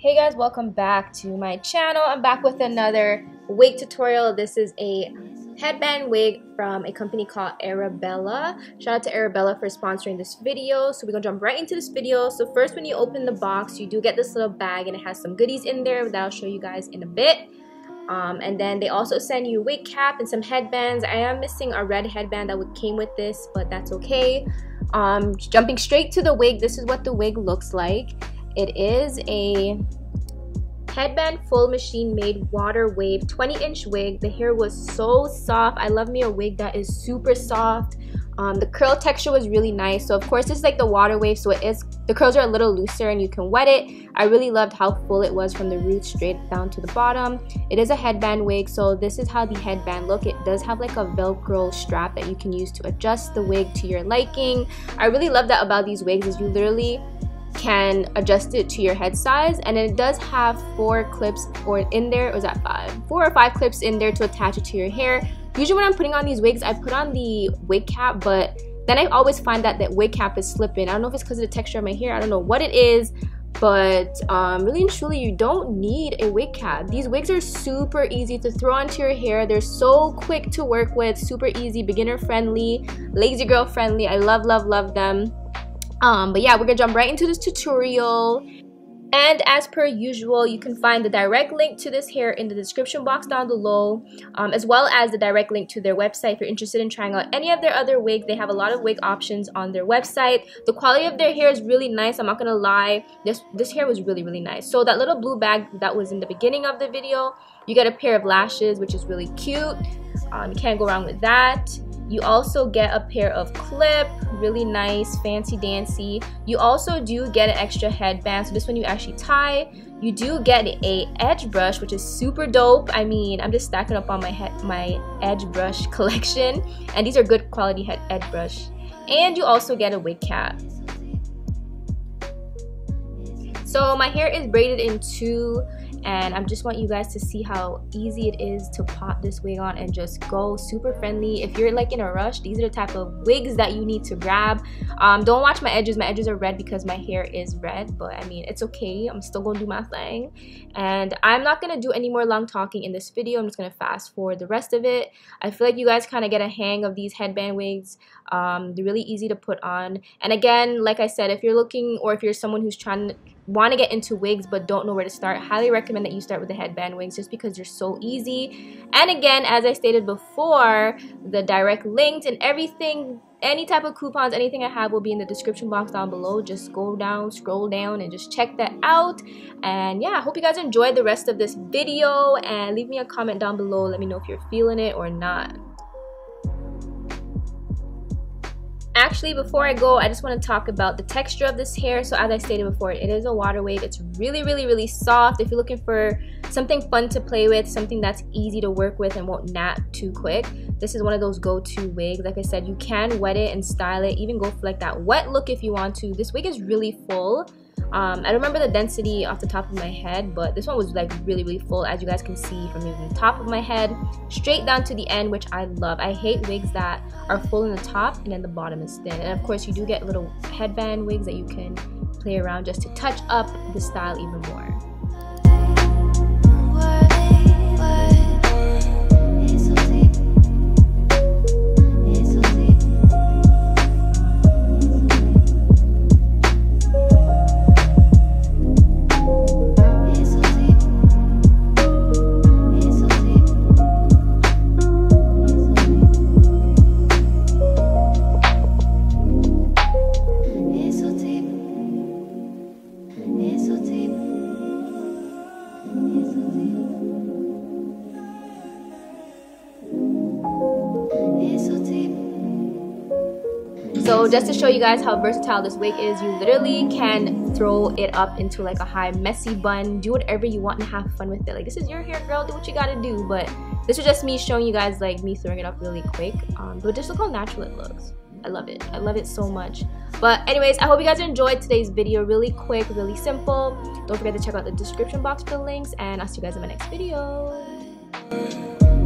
Hey guys, welcome back to my channel. I'm back with another wig tutorial. This is a headband wig from a company called Arabella. Shout out to Arabella for sponsoring this video. So we're gonna jump right into this video. So first when you open the box, you do get this little bag and it has some goodies in there that I'll show you guys in a bit. Um, and then they also send you a wig cap and some headbands. I am missing a red headband that came with this, but that's okay. Um, jumping straight to the wig, this is what the wig looks like. It is a headband full machine made water wave 20 inch wig. The hair was so soft. I love me a wig that is super soft. Um, the curl texture was really nice. So of course this is like the water wave so it is the curls are a little looser and you can wet it. I really loved how full it was from the roots straight down to the bottom. It is a headband wig so this is how the headband look. It does have like a velcro strap that you can use to adjust the wig to your liking. I really love that about these wigs is you literally can adjust it to your head size and it does have four clips or in there was that five? Four or five clips in there to attach it to your hair. Usually when i'm putting on these wigs i put on the wig cap but then i always find that that wig cap is slipping. I don't know if it's because of the texture of my hair i don't know what it is but um, really and truly you don't need a wig cap. These wigs are super easy to throw onto your hair. They're so quick to work with super easy beginner friendly lazy girl friendly. I love love love them um, but yeah, we're gonna jump right into this tutorial. And as per usual, you can find the direct link to this hair in the description box down below, um, as well as the direct link to their website if you're interested in trying out any of their other wigs. They have a lot of wig options on their website. The quality of their hair is really nice. I'm not gonna lie, this this hair was really really nice. So that little blue bag that was in the beginning of the video, you get a pair of lashes, which is really cute. Um, you can't go wrong with that. You also get a pair of clip, really nice, fancy dancy. You also do get an extra headband, so this one you actually tie. You do get a edge brush, which is super dope. I mean, I'm just stacking up on my head, my edge brush collection, and these are good quality head edge brush. And you also get a wig cap. So my hair is braided in two and I just want you guys to see how easy it is to pop this wig on and just go super friendly. If you're like in a rush these are the type of wigs that you need to grab. Um, don't watch my edges. My edges are red because my hair is red but I mean it's okay. I'm still gonna do my thing. And I'm not gonna do any more long talking in this video. I'm just gonna fast forward the rest of it. I feel like you guys kind of get a hang of these headband wigs um, they're really easy to put on. And again like I said if you're looking or if you're someone who's trying to want to get into wigs but don't know where to start, highly recommend that you start with the headband wigs just because they're so easy. And again, as I stated before, the direct links and everything, any type of coupons, anything I have will be in the description box down below. Just go down, scroll down, and just check that out. And yeah, I hope you guys enjoyed the rest of this video and leave me a comment down below. Let me know if you're feeling it or not. Actually, before I go, I just want to talk about the texture of this hair. So as I stated before, it is a water wave. It's really, really, really soft. If you're looking for something fun to play with, something that's easy to work with and won't nap too quick, this is one of those go-to wigs. Like I said, you can wet it and style it, even go for like that wet look if you want to. This wig is really full. Um, I remember the density off the top of my head, but this one was like really, really full, as you guys can see from the top of my head straight down to the end, which I love. I hate wigs that are full in the top and then the bottom is thin. And of course, you do get little headband wigs that you can play around just to touch up the style even more. So just to show you guys how versatile this wig is, you literally can throw it up into like a high messy bun, do whatever you want and have fun with it. Like this is your hair girl, do what you gotta do. But this is just me showing you guys like me throwing it up really quick. Um, but just look how natural it looks. I love it. I love it so much. But anyways, I hope you guys enjoyed today's video. Really quick, really simple. Don't forget to check out the description box for the links and I'll see you guys in my next video.